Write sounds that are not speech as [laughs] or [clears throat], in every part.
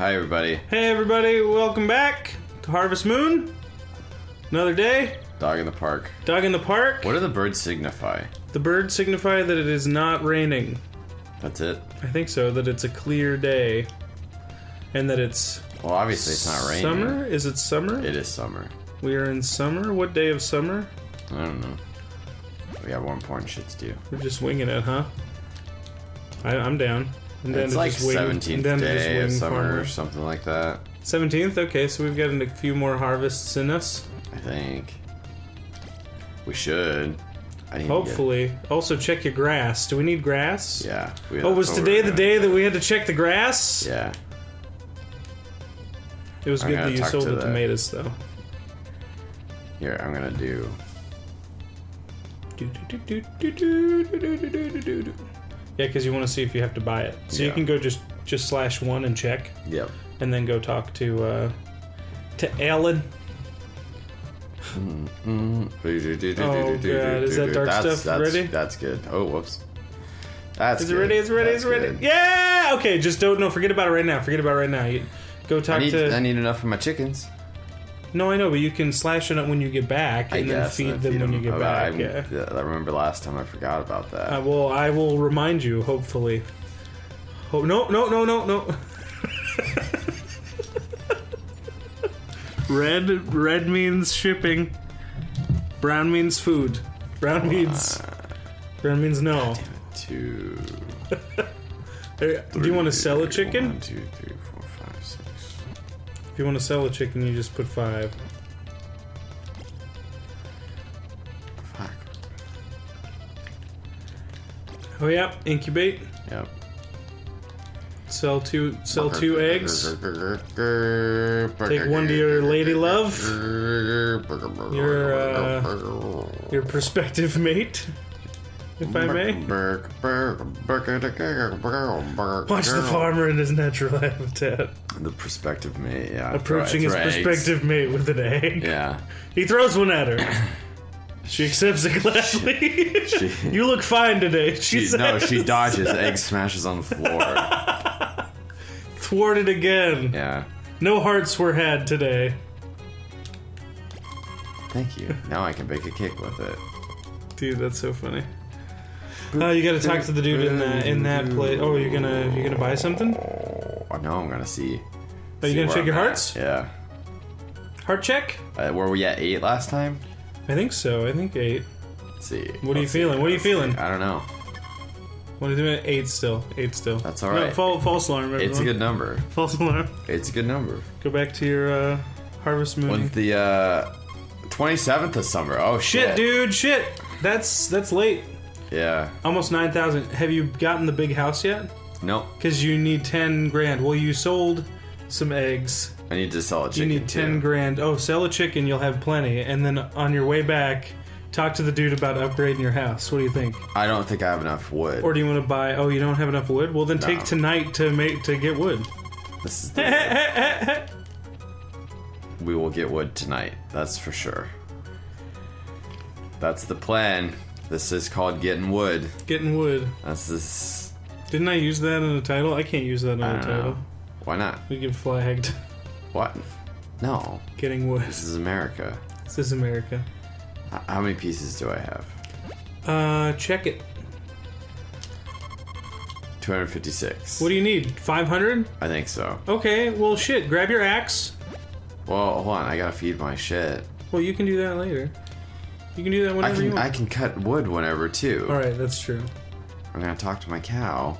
Hi, everybody. Hey everybody, welcome back to Harvest Moon. Another day, Dog in the park. dog in the park. What do the birds signify? The birds signify that it is not raining. That's it. I think so, that it's a clear day. And that it's Well, obviously it's not raining. summer? Is it summer? It is summer. We are in summer? What day of summer? I don't know. We have more important shit to do. We're just winging it, huh? I, I'm down. I'm down It's like just wing- I'm 17th down to just day of summer or something like that. 17th? Okay, so we've got a few more harvests in us. I think. We should. To get- Hopefully. Also, check your grass. Do we need grass? yeah. We, Oh, was today the day that we had to check the grass? Yeah. It was I'm good that you sold to the the- tomatoes, though. Here, I'm gonna do. Yeah, because you want to see if you have to buy it. So you Yeah. can go just just slash one and check, Yep. and then go talk to uh, to Ellen. Oh God, is that dark stuff that's, ready? That's good. Oh, whoops. That's Is it good. ready? Is it ready? That's Is it ready? good. Yeah. Okay, just don't. No, forget about it right now. Forget about it right now. You go I talk need, to. I need enough for my chickens. No, I know, but you can slash it up when you get back, and then guess. feed and them when you get back. I, yeah. I remember last time I forgot about that. Uh, well, I will remind you. Hopefully. Oh no! No! No! No! No! [laughs] red red means shipping. Brown means food. Brown means brown means no. Two. [laughs] Do you want to sell a chicken? One, two, three, four, five, six. If you want to sell a chicken, you just put five. Fuck. Oh yeah, incubate. Yep. Sell two. Sell two eggs. Take one to your lady love, Your, uh, your prospective [laughs] mate, if I may. Watch the farmer in his natural habitat. The prospective mate, yeah. approaching his eggs. prospective mate with an egg. Yeah. He throws one at her. She accepts it gladly. She- you look fine today. She, She, no, she dodges. Egg smashes on the floor. [laughs] thwarted again. Yeah. No hearts were had today. Thank you. Now I can bake a cake with it. Dude, that's so funny. Oh, you gotta talk to the dude in that in that place. Oh, you're gonna you're gonna buy something? I know I'm gonna see. Are you see gonna check your I'm at. hearts? Yeah. Heart check? Uh, were we at eight last time? I think so. I think eight. Let's see. What are you see. feeling? What are you Let's see. feeling? I don't know. What is it? Eight still. Eight still. That's all right. No, right. fal- false alarm. Everyone. It's a good number. false alarm. It's a good number. Go back to your uh, harvest moon. When's the uh, 27th of summer? Oh shit, Shit, dude, shit. That's that's late. Yeah. Almost nine thousand. Have you gotten the big house yet? Nope. Because you need ten grand. Well, you sold some eggs. I need to sell a chicken. You need ten too. grand. Oh, sell a chicken. You'll have plenty. And then on your way back, talk to the dude about upgrading your house. What do you think? I don't think I have enough wood. Or do you want to buy? Oh, you don't have enough wood. Well, then take tonight to make to get wood. this is [laughs] the we will get wood tonight. That's for sure. That's the plan. This is called getting wood. Getting wood. That's this. Didn't I use that in the title? I can't use that in the title. know. Why not? We get flagged. What? No. Getting wood. This is America. This is America. H- How many pieces do I have? Uh, check it. 256. What do you need? 500? I think so. Okay, well, shit. Grab your axe. Well, hold on. I gotta feed my shit. Well, you can do that later. You can do that I whenever you want. I can cut wood whenever too. Alright, that's true. I'm gonna talk to my cow.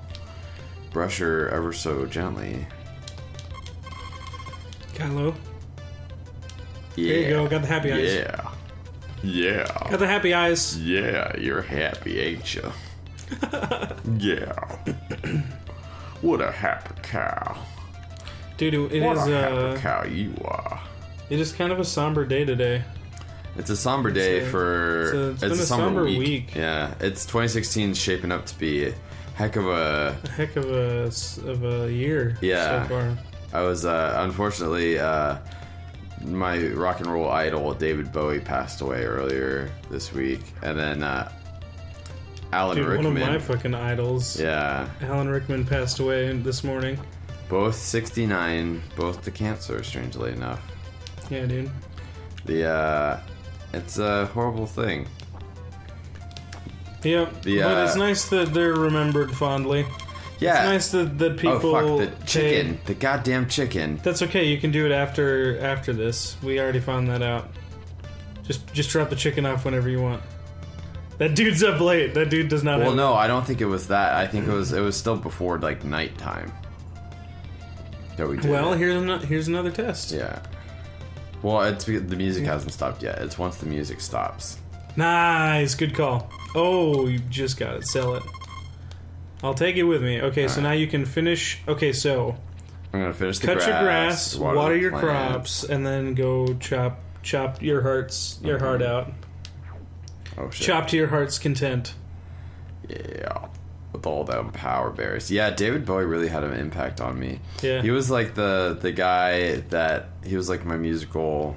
Brush her ever so gently. Kylo. Yeah. There you go. Got the happy eyes. Yeah. Yeah. Got the happy eyes. Yeah, you're happy, ain't you? [laughs] yeah. [clears throat] what a happy cow. Dude, it it What is a happy uh, cow you are. it is kind of a somber day today. It's a somber day It's a- for. it's a- it's been a somber week. Yeah, it's 2016 shaping up to be a heck of a. A heck of a of a year Yeah. so far. I was uh, unfortunately uh, my rock and roll idol David Bowie passed away earlier this week, and then uh, Alan Dude, Rickman. one of my fucking idols. yeah, Alan Rickman passed away this morning. Both 69, both to cancer, strangely enough. Yeah, dude. The, uh, it's a horrible thing. Yep. The, but it's uh, nice that they're remembered fondly. Yeah. It's nice that, that people. oh, fuck, the chicken. The goddamn chicken. That's okay. You can do it after after this. We already found that out. Just just drop the chicken off whenever you want. That dude's up late. That dude does not. Well, no, I don't think it was that. I think it was it was still before like nighttime that we did. Well, it. here's another here's another test. yeah. Well, it's because the music hasn't stopped yet. It's once the music stops. Nice, good call. Oh, you just got it. Sell it. I'll take it with me. Okay, so Alright. now you can finish. Okay, so I'm gonna finish the cut grass, your grass, water, the your plants. crops, and then go chop chop your hearts your Mm-hmm. heart out. Oh shit! Chop to your heart's content. Yeah, with all them power berries. Yeah, David Bowie really had an impact on me. Yeah. He was like the the guy that he was like my musical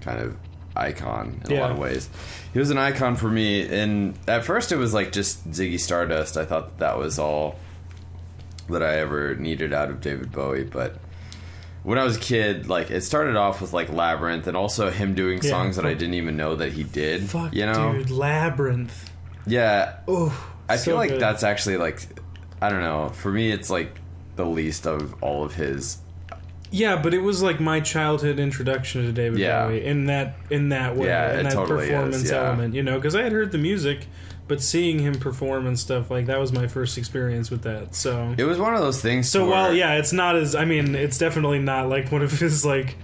kind of icon in a lot of ways. He was an icon for me, and at first it was like just Ziggy Stardust. I thought that, that was all that I ever needed out of David Bowie, but. When I was a kid, like it started off with like Labyrinth, and also him doing Yeah. songs that I didn't even know that he did. Fuck, you know, dude, labyrinth. yeah, Oh, I feel like good. that's actually like I don't know. For me, it's like the least of all of his. Yeah, but it was like my childhood introduction to David Yeah. Bowie in that in that way, Yeah, in that totally is, performance yeah. element, you know, because I had heard the music, but seeing him perform and stuff like that was my first experience with that. So, It was one of those things. so while yeah, it's not as I mean, it's definitely not like one of his like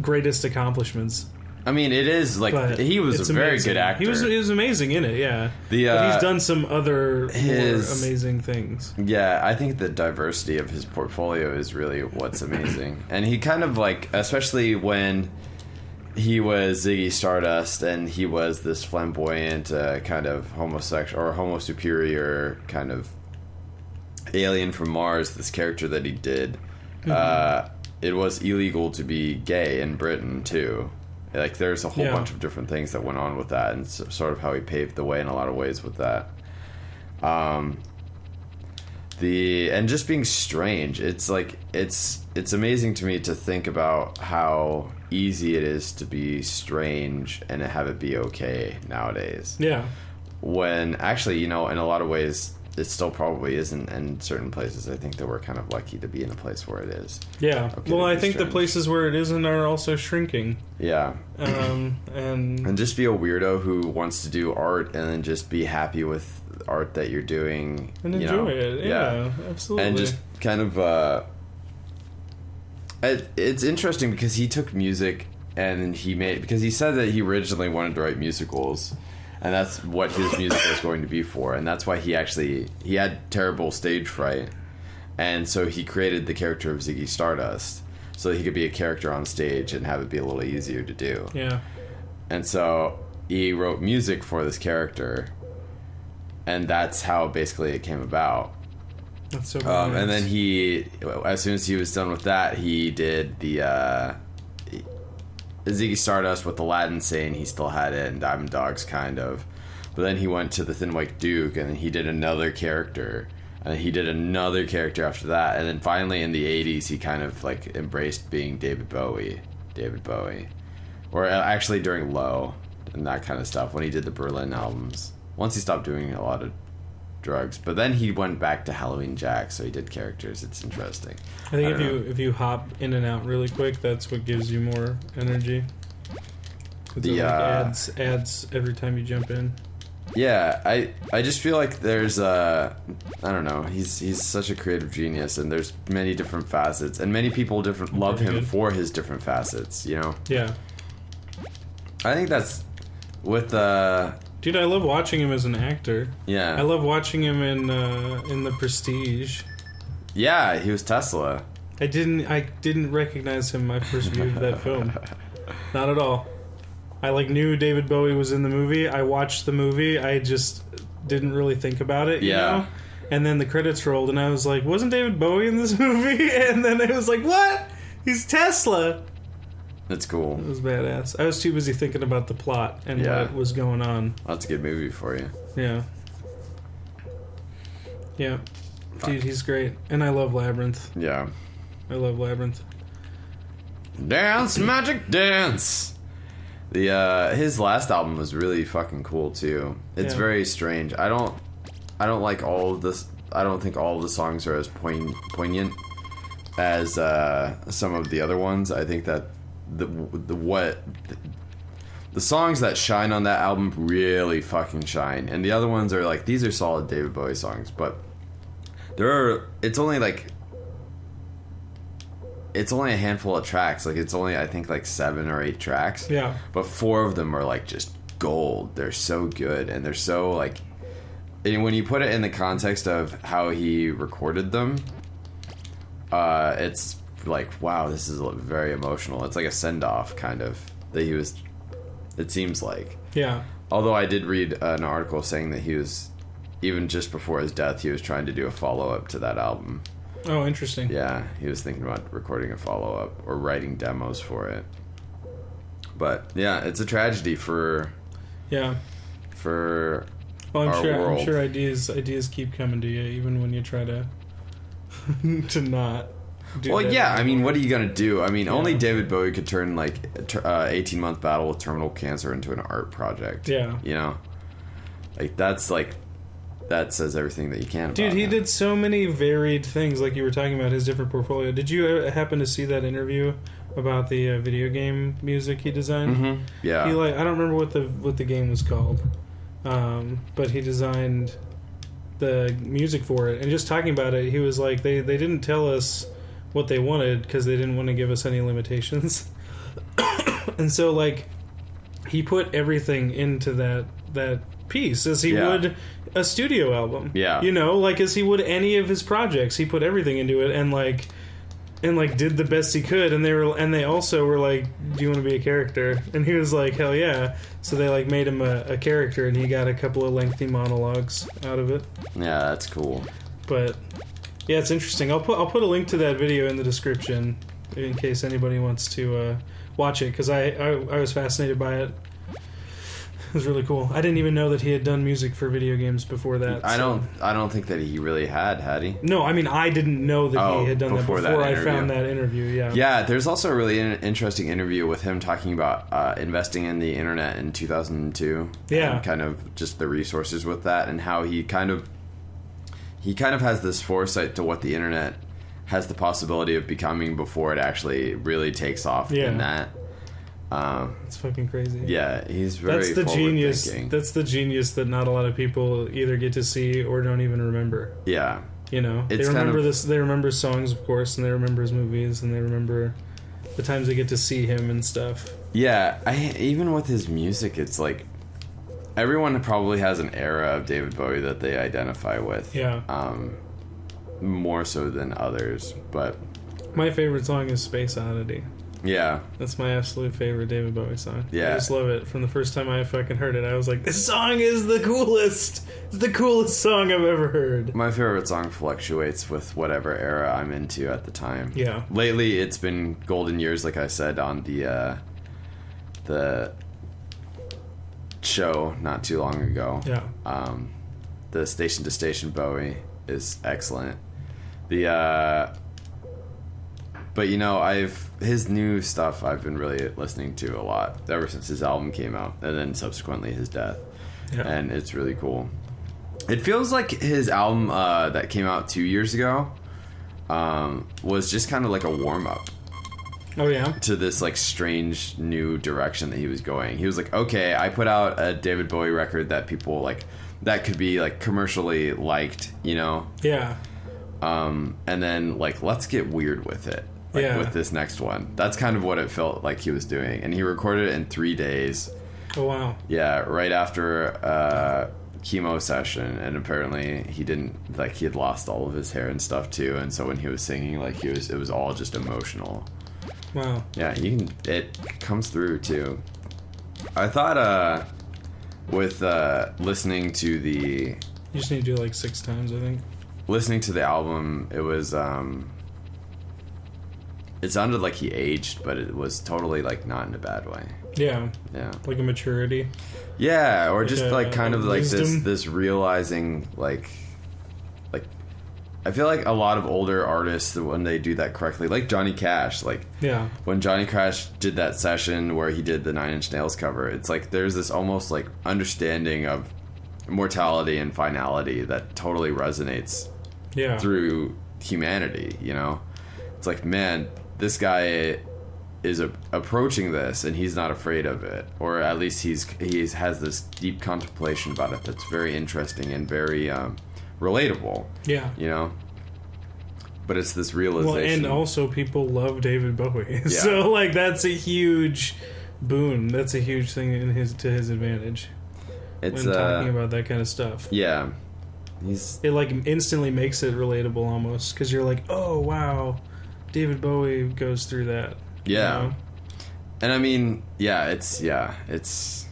greatest accomplishments. I mean, it is like But he was a very amazing. good actor. He was he was amazing in it, yeah. The, but uh, he's done some other his- more amazing things. yeah, I think the diversity of his portfolio is really what's amazing, [coughs] and he kind of like, especially when he was Ziggy Stardust and he was this flamboyant uh, kind of homosexual or homo superior kind of alien from Mars. This character that he did, uh, it was illegal to be gay in Britain too. Like there's a whole Yeah. bunch of different things that went on with that, and s sort of how he paved the way in a lot of ways with that. Um, the and just being strange. It's like it's it's amazing to me to think about how easy it is to be strange and have it be okay nowadays. Yeah. When actually, you know, in a lot of ways, it still probably isn't. In certain places, I think that we're kind of lucky to be in a place where it is. Yeah. Okay, well, I think the places where it isn't are also shrinking. Yeah. Um, and [clears throat] and just be a weirdo who wants to do art and then just be happy with art that you're doing and you enjoy know? it. Yeah, absolutely. and just kind of uh it, it's interesting because he took music and he made because he said that he originally wanted to write musicals and that's what his music was going to be for. And that's why he actually he had terrible stage fright. And so he created the character of Ziggy Stardust so that he could be a character on stage and have it be a little easier to do. Yeah, and so he wrote music for this character. And that's how basically it came about. That's so. um, and then he as soon as he was done with that he did the uh, Ziggy Stardust with Aladdin Sane he still had it and Diamond Dogs kind of. But then he went to the Thin White Duke and he did another character. And he did another character after that. And then finally in the 80s he kind of like embraced being David Bowie. David Bowie. Or uh, actually during Low and that kind of stuff when he did the Berlin albums. Once he stopped doing a lot of drugs, but then he went back to Halloween Jack, so he did characters. It's interesting. I think I if don't you if you hop in and out really quick, that's what gives you more energy. The, like, uh, adds adds every time you jump in. Yeah, I I just feel like there's a I don't know. He's he's such a creative genius, and there's many different facets, and many people different love him good. for his different facets. You know, Yeah, I think that's with uh dude, I love watching him as an actor. yeah I love watching him in uh, in the Prestige. yeah he was Tesla. I didn't I didn't recognize him my first view of that [laughs] film. Not at all. I like knew David Bowie was in the movie. I watched the movie. I just didn't really think about it. You Yeah. know? And then the credits rolled, and I was like, "Wasn't David Bowie in this [laughs] movie?" And then it was like, "What? He's Tesla." That's cool. It was badass. I was too busy thinking about the plot and Yeah. what was going on. That's a good movie for you. Yeah. Yeah. Dude, he's great, and I love Labyrinth. Yeah. I love Labyrinth. Dance, magic dance. The uh his last album was really fucking cool too. It's Yeah. very strange. I don't I don't like all of this I don't think all of the songs are as poign, poignant as uh some of the other ones. I think that the the what the songs that shine on that album really fucking shine. And the other ones are like these are solid David Bowie songs, but there are it's only like it's only a handful of tracks. Like it's only I think like seven or eight tracks. Yeah. But four of them are like just gold. They're so good and they're so like and when you put it in the context of how he recorded them, uh it's like wow, this is very emotional. It's like a send off kind of that he was it seems like. Yeah. Although I did read an article saying that he was even just before his death he was trying to do a follow up to that album. Oh, interesting. Yeah, he was thinking about recording a follow up or writing demos for it. But yeah, it's a tragedy for Yeah. for Well, I'm Our sure. world. I'm sure ideas ideas keep coming to you, even when you try to [laughs] to not. Do Well, yeah. I mean, what are you gonna do? I mean, only David Bowie could turn like a ter- uh, eighteen month battle with terminal cancer into an art project. Yeah. you know, like that's like that says everything that you can. Dude, he him. did so many varied things, like you were talking about his different portfolio. Did you uh, happen to see that interview about the uh, video game music he designed? Mhm. Yeah, He like I don't remember what the what the game was called, um, but he designed the music for it. And just talking about it, he was like, they they didn't tell us what they wanted because they didn't want to give us any limitations. [coughs] and so like he put everything into that that piece as he Yeah. would a studio album. Yeah. You know, like as he would any of his projects, he put everything into it and like and like did the best he could and they were and they also were like do you want to be a character and he was like hell yeah so they like made him a, a character and he got a couple of lengthy monologues out of it yeah, that's cool. but yeah it's interesting i'll put i'll put a link to that video in the description in case anybody wants to uh, watch it because I, I i was fascinated by it it was really cool i didn't even know that he had done music for video games before that I so- don't. I don't think that he really had. Had he? no i mean i didn't know that Oh, he had done before that that before i found that interview yeah Yeah, there's also a really in- interesting interview with him talking about uh, investing in the internet in 2002. Yeah. and kind of just the resources with that, and how he kind of he kind of has this foresight to what the internet has the possibility of becoming before it actually really takes off. Yeah. In that, um, it's fucking crazy yeah, he's very That's the genius. forward-thinking. That's the genius that not a lot of people either get to see or don't even remember. yeah, You know, they It's kind remember of- this. They remember songs, of course, and they remember his movies, and they remember the times they get to see him and stuff. Yeah, I even with his music, it's like everyone probably has an era of David Bowie that they identify with. Yeah. Um, more so than others, but My favorite song is Space Oddity. yeah, That's my absolute favorite David Bowie song. Yeah. I just love it. From the first time I fucking heard it, I was like, "This song is the coolest. It's the coolest song I've ever heard." my favorite song fluctuates with whatever era I'm into at the time. Yeah. Lately, it's been golden years, like I said on the uh, the show not too long ago. Yeah. Um, the station to station Bowie is excellent. The uh, but you know I've his new stuff I've been really listening to a lot ever since his album came out, and then subsequently his death, Yeah. and it's really cool. It feels like his album uh, that came out two years ago um, was just kind of like a warm up oh yeah. to this like strange new direction that he was going. He was like, okay, I put out a David Bowie record that people like that could be like commercially liked, you know, Yeah. um, and then like let's get weird with it. Like Yeah. with this next one. That's kind of what it felt like he was doing. And he recorded it in three days. Oh wow. Yeah, right after a chemo session and apparently he didn't like he had lost all of his hair and stuff too and so when he was singing like he was it was all just emotional. Wow. Yeah, you can. It comes through too. I thought, uh, with uh, listening to the You just need to do it like six times, I think. listening to the album, it was um, it sounded like he aged, but it was totally like not in a bad way. Yeah. Yeah, Like a maturity. yeah, or just a- like kind of like this wisdom. this realizing like like I feel like a lot of older artists when they do that correctly, like Johnny Cash, like Yeah. when Johnny Cash did that session where he did the Nine Inch Nails cover, it's like there's this almost like understanding of mortality and finality that totally resonates Yeah. through humanity. You know, it's like man, this guy is a, approaching this and he's not afraid of it, or at least he's he's has this deep contemplation about it that's very interesting and very um, relatable. Yeah. You know. But it's this realization. Well, and also people love David Bowie, [laughs] so like that's a huge boon. That's a huge thing in his to his advantage it's when talking uh, about that kind of stuff. yeah. He's It like instantly makes it relatable almost because you're like, oh wow, David Bowie goes through that. you Yeah. know? And I mean, yeah, it's yeah, it's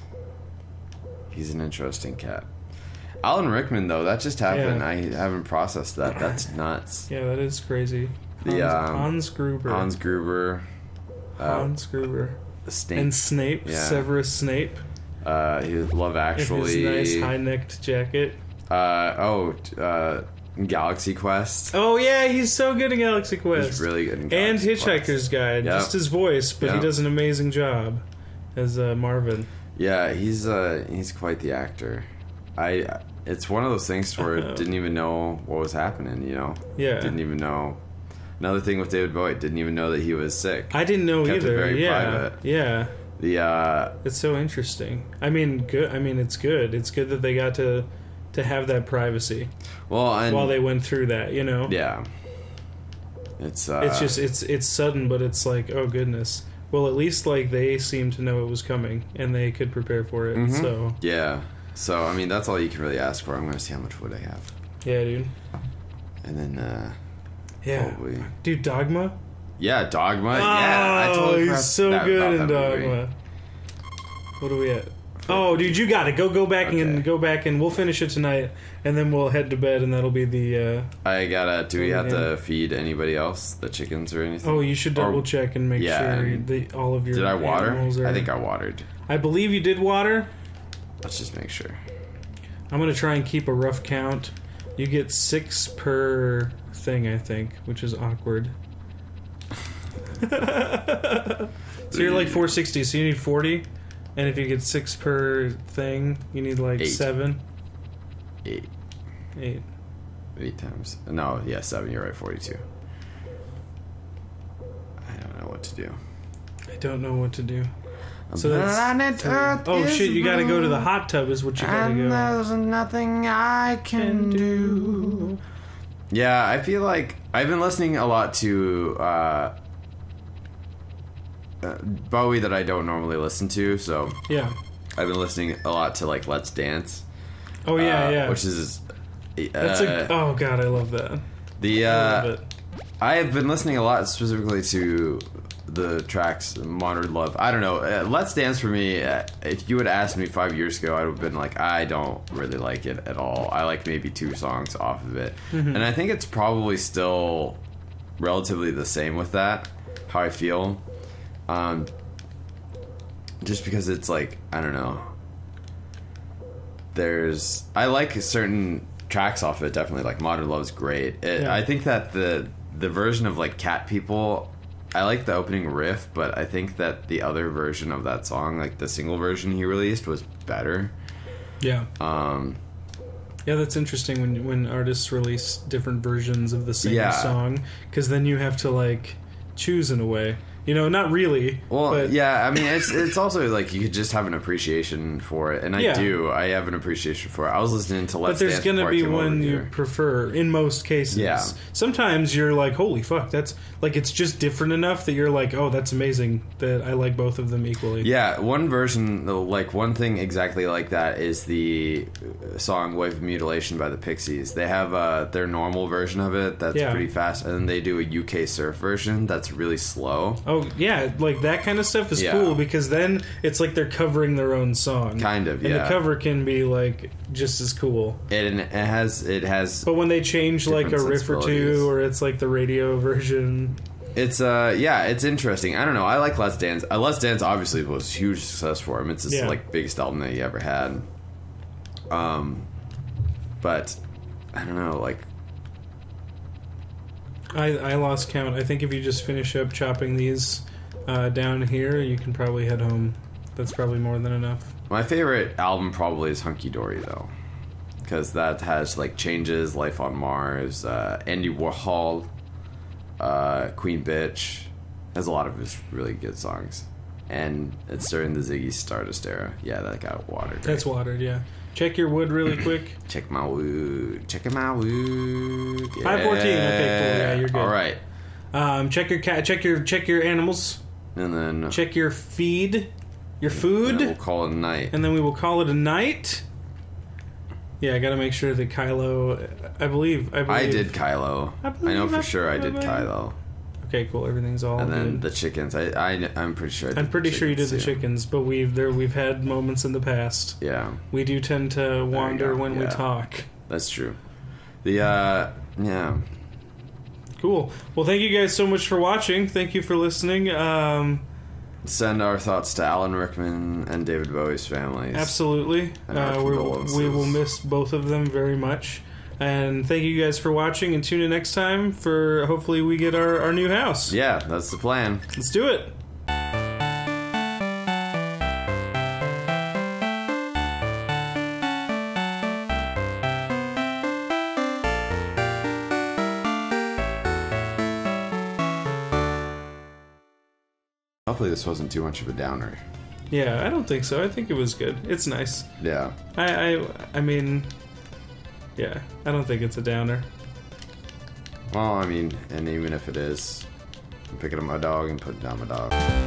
he's an interesting cat. Alan Rickman though, that just happened. Yeah. I haven't processed that. That's nuts. [laughs] Yeah, that is crazy. The, Hans, um, Hans Gruber. Hans Gruber, uh, Hans Gruber. Snape. And Snape, Yeah. Severus Snape, uh, he was Love Actually. his nice high-necked jacket. uh, oh, uh, Galaxy Quest. Oh yeah, he's so good in Galaxy Quest. He's really good. In and Hitchhiker's Quest. Guide, Yep. just his voice, but he does an amazing job as uh, Marvin. Yeah, he's uh, he's quite the actor. I. It's one of those things where I didn't even know what was happening. You know. Yeah. Didn't even know. Another thing with David Bowie, didn't even know that he was sick. I didn't know Kept it either. very yeah, private. yeah, The uh, it's so interesting. I mean, good. I mean, it's good. It's good that they got to to have that privacy well, and while they went through that. You know, yeah, it's uh, it's just it's it's sudden, but it's like oh goodness. Well, at least like they seemed to know it was coming and they could prepare for it. Mhm. So yeah. So I mean, that's all you can really ask for. I'm going to see how much wood I have, yeah, dude. and then uh, Yeah, probably dude, Dogma. yeah, Dogma. oh, yeah, I totally he's so that- good in that movie. Dogma. What are we at? Oh, dude, you got it. Go, go back Okay. and go back, and we'll finish it tonight, and then we'll head to bed, and that'll be the. Uh, I gotta. Do we Oh, have to feed anybody else the chickens or anything? oh, you should Or- double check and make yeah, sure and- the, all of your. Did I water? animals Are, I think I watered. I believe you did water. Let's just make sure. I'm gonna try and keep a rough count. You get six per thing, I think, which is awkward. [laughs] so you're like 460, so you need 40, and if you get six per thing, you need like Eight. seven, Eight. eight. Eight times. No, yeah, seven. You're right. Forty-two. I don't know what to do. I don't know what to do. So Planet that's. Earth oh is shit! You got to go to the hot tub. Is what you got to And go. there's nothing I can do. Yeah, I feel like I've been listening a lot to uh, uh, Bowie that I don't normally listen to. So Yeah. I've been listening a lot to like Let's Dance. Oh yeah, uh, yeah. Which is uh, That's a. Oh god, I love that. the I love uh, it. I have been listening a lot specifically to the tracks Modern Love. I don't know. Uh, Let's Dance for me, uh, if you would ask me five years ago, I would have been like, I don't really like it at all. I like maybe two songs off of it. Mm-hmm. And I think it's probably still relatively the same with that, how I feel. Um, just because it's like, I don't know. There's. I like certain tracks off it, definitely. Like Modern Love" is great. It, Yeah. I think that the the version of like Cat People I like the opening riff, but I think that the other version of that song, like the single version he released, was better. Yeah. Um, Yeah, that's interesting when when artists release different versions of the same Yeah. song because then you have to like choose in a way. You know, not really. well, but yeah, I mean, it's it's also like you could just have an appreciation for it, and I Yeah. do. I have an appreciation for it. I was listening to Let's But there's gonna be one you here. prefer in most cases. Yeah. Sometimes you're like, holy fuck, that's like it's just different enough that you're like, oh, that's amazing that I like both of them equally. Yeah, one version, like one thing exactly like that is the song "Wave of Mutilation" by the Pixies. They have uh, their normal version of it that's Yeah. pretty fast, and then they do a UK surf version that's really slow. Oh yeah, like that kind of stuff is Yeah. cool because then it's like they're covering their own song. Kind of, and yeah. the cover can be like just as cool. And it has it has But when they change like a Different riff or sensibilities. two, or it's like the radio version, It's uh yeah, it's interesting. I don't know. I like Let's Dance. Uh, Let's Dance obviously was a huge success for him. It's his Yeah. like biggest album that he ever had. Um, but I don't know. Like I, I lost count. I think if you just finish up chopping these uh, down here, you can probably head home. That's probably more than enough. My favorite album probably is Hunky Dory though, because that has like Changes, Life on Mars, uh, Andy Warhol, uh, Queen Bitch. Has a lot of his really good songs, and it's during the Ziggy Stardust era. Yeah, that got watered. That's right? watered, yeah. Check your wood really [clears throat] quick. Check my wood. Check my wood. 514, okay, cool. Yeah, you're good. All right, Um, check your cat. Check your check your animals. and then Check your feed, your food, we'll call it a night. and then we will call it a night. Yeah, I gotta make sure that Kylo. I believe. I believe. I did Kylo. I I, know for sure I did Kylo. Okay, cool. Everything's all And then good. the chickens. I, I I'm pretty sure. I did I'm pretty sure you did the chickens, too. chickens, but we've there we've had moments in the past. Yeah, We do tend to wander when we talk. that's true. The uh yeah. Cool. Well, thank you guys so much for watching. Thank you for listening. Um, Send our thoughts to Alan Rickman and David Bowie's families. absolutely. Uh, we will miss both of them very much. And thank you guys for watching. And tune in next time for hopefully we get our, our new house. Yeah, that's the plan. Let's do it. Hopefully this wasn't too much of a downer. Yeah, I don't think so. I think it was good. It's nice. Yeah. I I, I mean, yeah, I don't think it's a downer. Well, I mean, and even if it is, I'm picking up my dog and putting down my dog.